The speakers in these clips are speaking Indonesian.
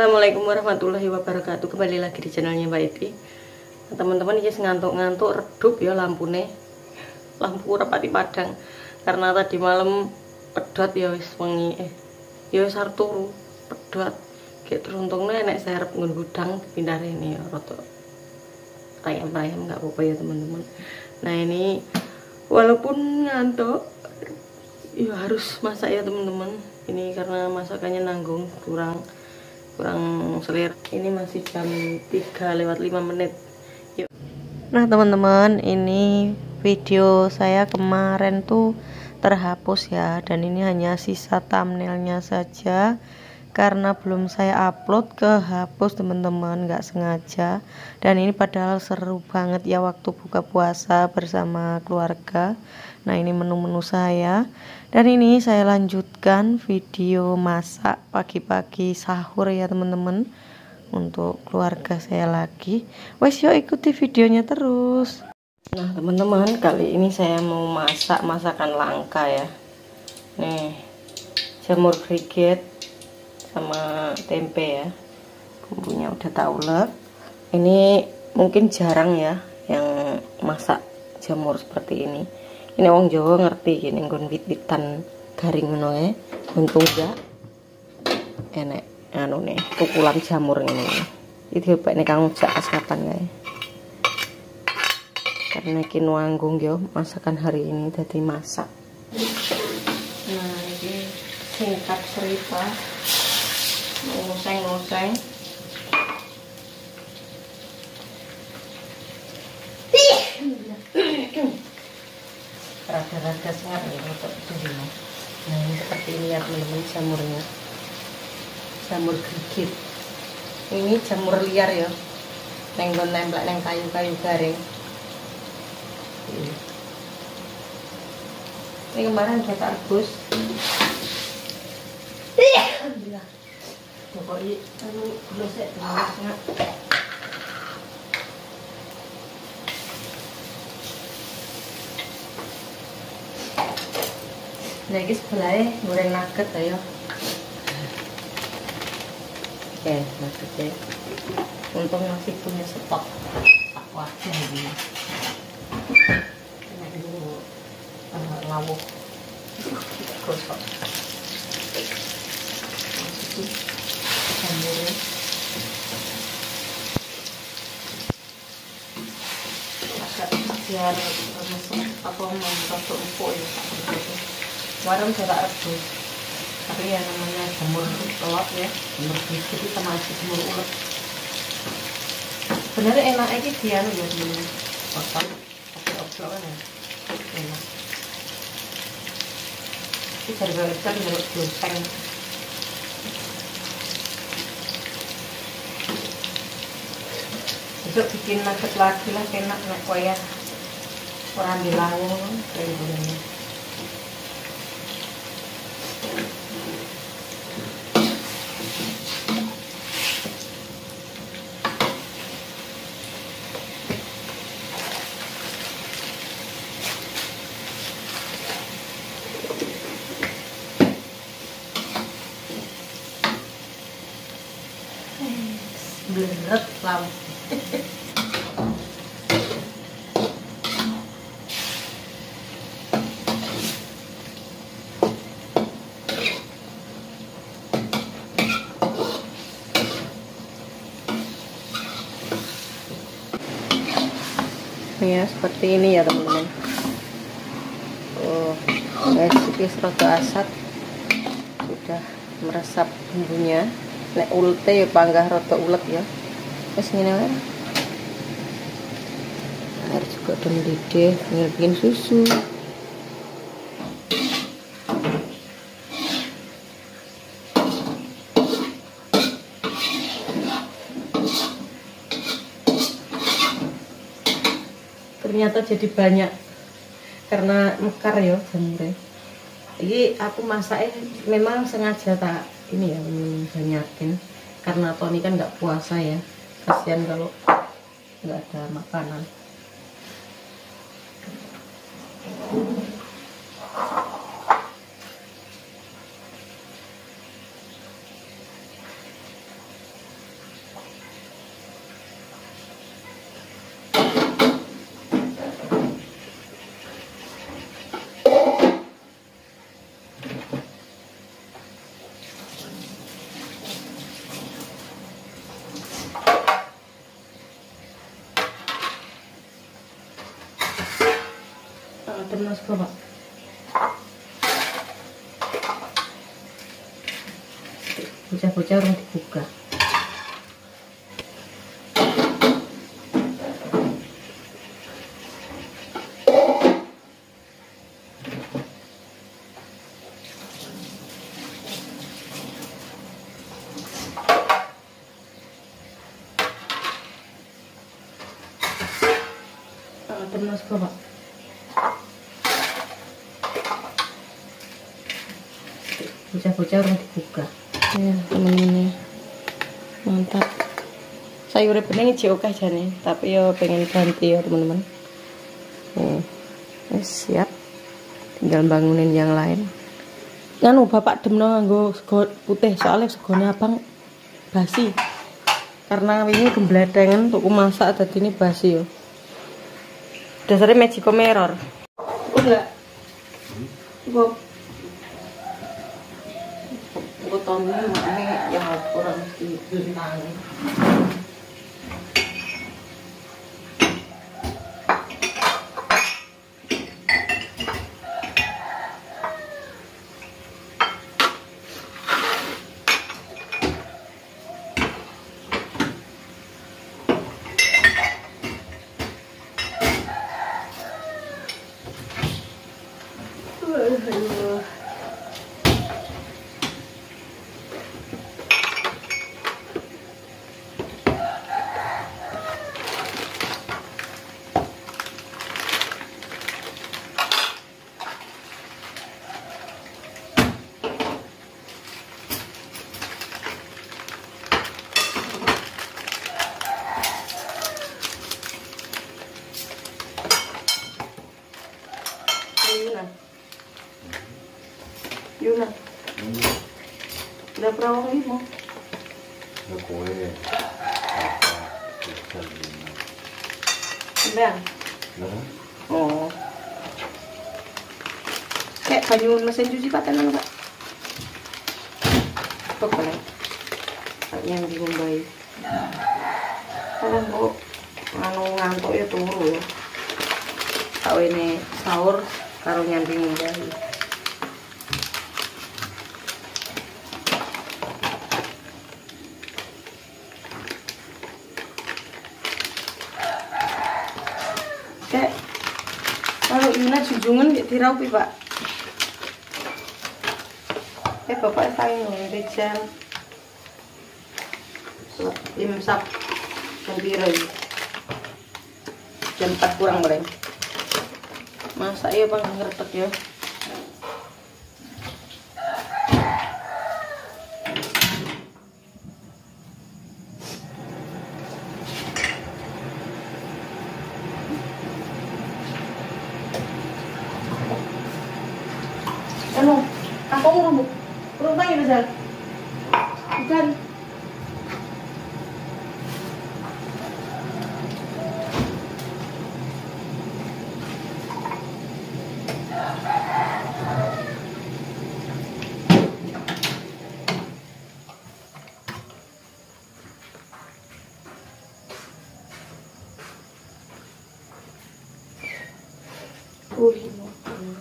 Assalamualaikum warahmatullahi wabarakatuh. Kembali lagi di channelnya Mbak Edi nah, Teman-teman ini ngantuk-ngantuk redup ya lampunya Lampu rapati padang. Karena tadi malam pedot ya wis wengi. Eh ya wis turu pedot kayak terus untungnya enek serep ngun gudang pindah ini ya roto ayam-ayam nggak apa-apa ya teman-teman. Nah ini walaupun ngantuk ya harus masak ya teman-teman. Ini karena masakannya nanggung kurang kurang selir ini masih jam 3 lewat 5 menit. Yuk. nah teman-teman ini video saya kemarin tuh terhapus ya dan ini hanya sisa thumbnailnya saja. Karena belum saya upload ke hapus teman-teman nggak sengaja. Dan ini padahal seru banget ya waktu buka puasa bersama keluarga nah ini menu-menu saya. Dan ini saya lanjutkan video masak pagi-pagi sahur ya teman-teman. Untuk keluarga saya lagi. Wes yuk ikuti videonya terus. Nah teman-teman kali ini saya mau masak masakan langka ya. Nih jamur kriget sama tempe ya. Bumbunya udah tak ulek. Ini mungkin jarang ya yang masak jamur seperti ini ini wong Jawa ngerti gini nggon wit-witan garing ngono untung ya enek anu nih pukulan jamur ini itu hebat nih kang jak pas kapan ya karena kini wanggung yo masakan hari ini tadi masak. Nah ini singkat cerita. Nguseng-nguseng sangat ya untuk ini nah ini seperti ini ya teman jamurnya. Jamur gigit. Ini jamur liar ya. Nenggon nempel neng kayu-kayu garing. Ini. Kemarin rebus? Alhamdulillah. Pokoknya anu glosek sangat Nah, ini sebelahnya goreng nugget ayo. Oke, nuggetnya. Untung masih punya stok. Tak wajar ini. Ini dulu uh, lawuh. Gosok. Masukin jamurnya. Biar masuk apa membantu empuk ya warung juga rebus tapi yang namanya jamur telot ya jamur biskuit itu sama aja jamur ulet. Sebenarnya enaknya ini dia ya ini potong tapi obrol ya. Enak. Ini gara-gara itu jeruk doseng besok bikin nugget lagi lah enak nek koya orang dilawung kayak gini bleret lampu ya seperti ini ya teman-teman. Oh ini rada asat sudah meresap bumbunya. Nek ulte ya panggah rada ulet ya. Wis ngene wae. Air juga udah mendidih bikin susu ternyata jadi banyak. Karena mekar ya jamurnya. Ini aku masaknya memang sengaja tak ini ya banyakin. Karena Tony kan nggak puasa ya. Kasihan kalau nggak ada makanan terus bapak. Bocah-bocah orang dibuka. Terus bapak bocah-bocah orang dibuka ya temen-temen mantap. Sayurnya bening hijau oke jane tapi ya pengen ganti ya teman-teman oh, siap. Tinggal bangunin yang lain. Nganu bapak demno nganggo sego putih soalnya segonya abang basi. Karena ini gembledengan untuk masak tadi ini basi yo. Dasarnya magical mirror. Udah. Gue botolnya makanya yang kurang dibintangi Aduh. Yuna. Yuna. Udah perawang lima. Ada kue. Apa? Bisa lima. Sembilan. Nah, Oh. Mesin cuci paten Pak. Kok boleh? Yang bingung bayi. Kalau kok nganu ngantuk ya turu ya. Tahu ini sahur karo nyambing bayi. Kayak kalau Yuna junjungan di tirau pi pak. Eh bapak saya jam imsak jam iki? Jam 4 kurang boleh. Masa iya bang ngertek ya? Uy, no. Ano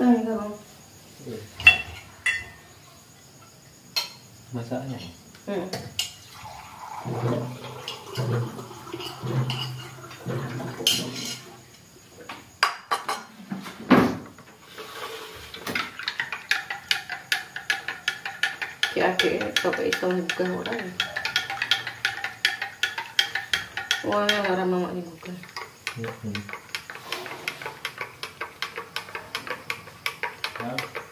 Ah, enggak, Bang. masaknya. Hmm. Ki adik bapak itu bukan orang. Wah, orang mama ini bukan.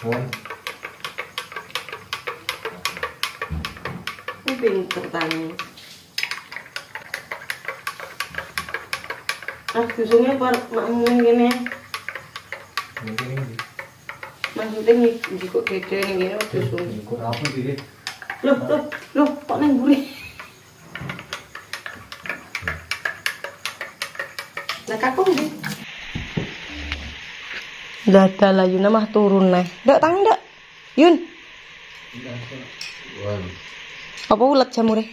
Wan. Ini pinter tanya. Ah, susungnya par mak ngomong gini. Mungkin ini. Maksudnya nih, jika gede nih gini mas susung. Ikut apa sih? Loh, loh, loh, kok neng buri? Lah kakung sih. Dada lah Yuna mah turun nih. Dak tang dak. Yun, apa ulet jamure?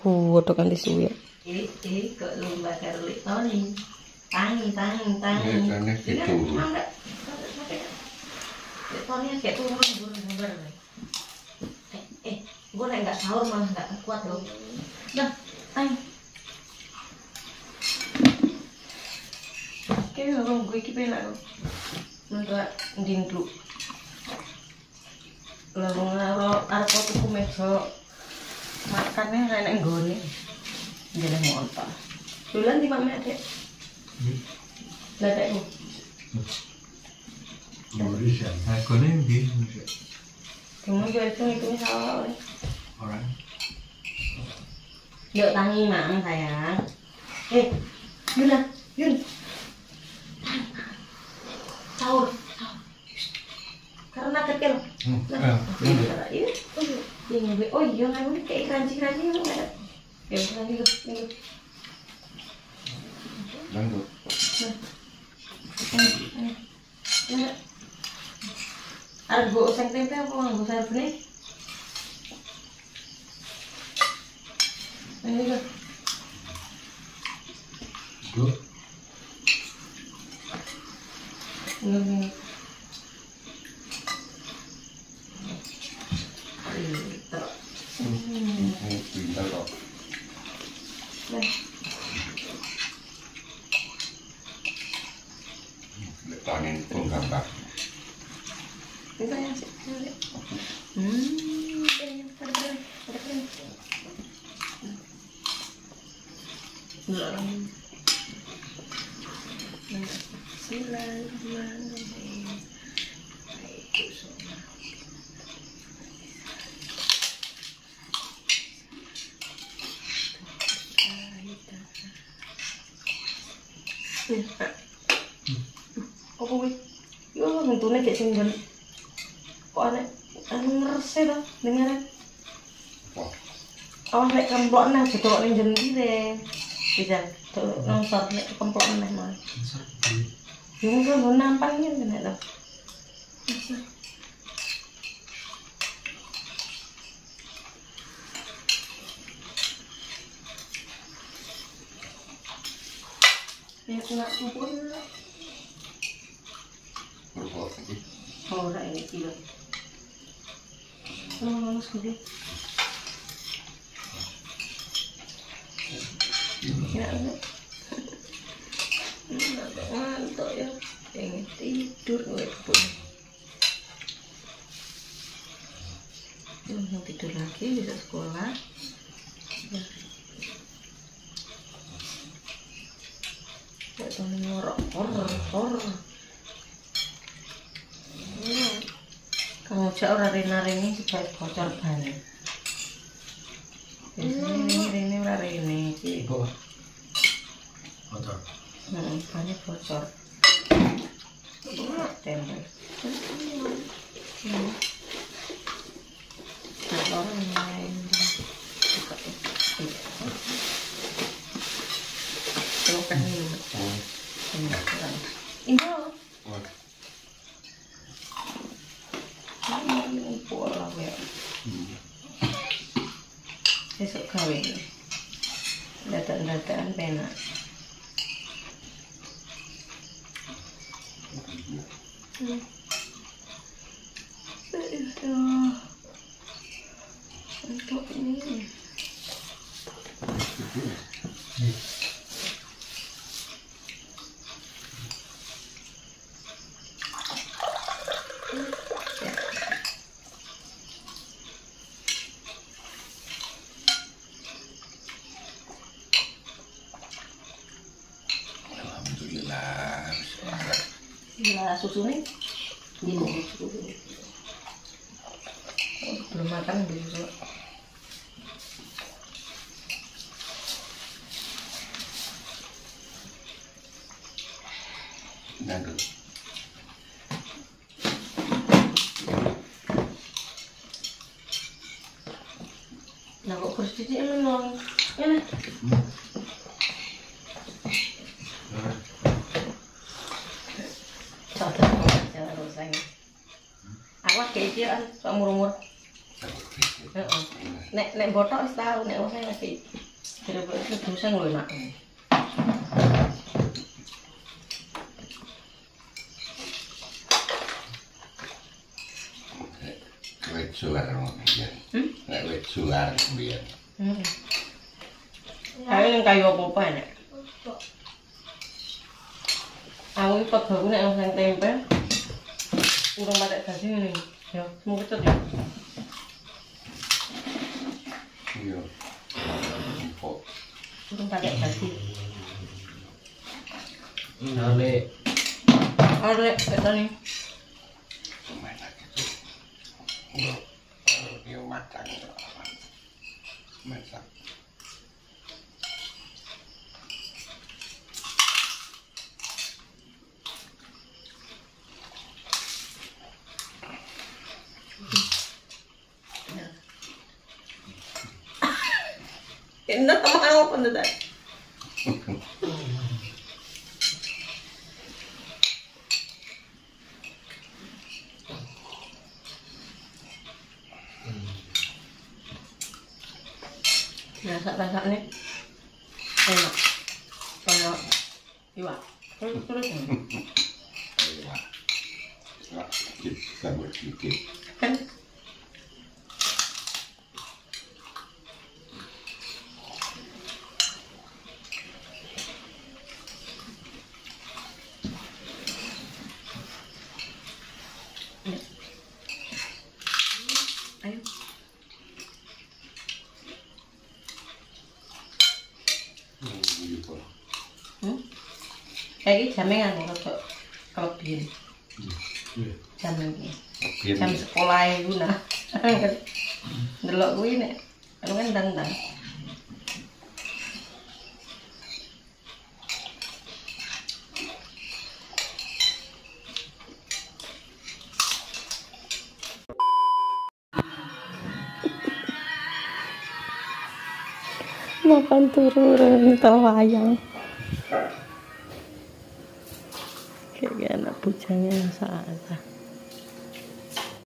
godhog kanthi suwi. Ini ini kok lomba karo Lik Toni. Tangi, tangi, tangi. Iya, tangi Iya, gitu. Toni kayak turun burung-burung. Eh, eh, gue nek nggak sahur malah nggak kuat loh. Nah, ayo. Kayaknya orang gue iki penak loh. Ndingkluk. Lah wong karo arep tuku meja makannya enak nggone. Jadi montok. Dulan di mak Dek. Lah Dek. Mauritian. Aku nih di Kamu juga itu itu salah oleh. Orang. Yuk tangi mam sayang. Eh, Yun lah, Yun. Sahur, sahur. Karena kecil. Hmm. Nah, Ah, ini. Ini oh iya nggak boleh kayak kranci kranci nggak ada. Ya udah nih gue, nih gue. Lanjut. Argo oseng tempe apa nganggo sarbene? Ini gue. Dua. Ini ini. Gitu. Hmm. Ini pintar kok. Nah, Letanin pun gambar. Kita yang sih. Hmm, ada keren, ada keren. Enggak lah. Bismillahirrahmanirrahim. Apa wih? Yo bentuknya kayak sing ben- kok aneh anu ngerese dah awas kemplok nah betul ning jendi deh bisa tuh nongsor nek kemplok nah mah yang gue mau nampan kan kena dah Ya, kena kumpul lah. Berbuat lagi. Ora ini kilo. Ano ano sige. Ya ano. Ngantuk ya. Pengen tidur pun. Mau tidur lagi bisa sekolah. Ya. Ya tuh ngorok horor horor. Hmm. Kang Ojak ora rena-rene sebab bocor ban. Biasanya ini rene iki. Ibu. Motor. Heeh, bannya bocor. Tembel. Hmm. Nah, orang lain. Buka ya. Iya. Coba kan ini. Ini kurang. Ini. Wah. Ini pola ya. Besok gawe. Datang-datang penak. Hmm. Aduh. Untuk ini. Ya. Alhamdulillah. Semangat. Gila susunya gini susu. Oh, belum makan gitu. Lanjut. Nah kok kurus titik menong. Ini. Sok titik. Heeh. Nek nek botok wis tau nek wong lagi Kira-kira itu dosa lho enak. Wet suar mbiyen. Hmm? Nek wet suar mbiyen. Hmm. Ayo yang kayu apa-apa nek. Aku iki ku nek ngoseng tempe. Urung patek dasi ngene. Ya, semua kecut ya. Iya. Empuk. Urung patek dasi. Nale Ayo lek ketan nih. Enak itu. Yo. Yo matang. Masak. Enak sama aku pun tidak. Masak-masak nih enak. Kayak iwak. Terus terus. Iya. Wah, sedikit, tambah sedikit. Kan Ayo. Hmm, gitu. Hmm? Kayak ini jamnya kan kalau kelebihan. Jam ini. Mungkin Jam sekolah itu nah. Delok kuwi nek anu kan tantang. makan turun tau wayang kayak anak bujangnya salah